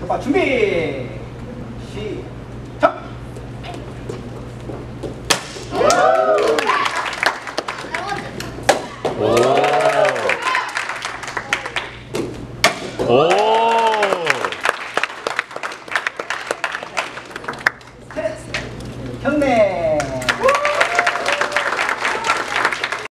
효과 준비 시작 오. 오. 현내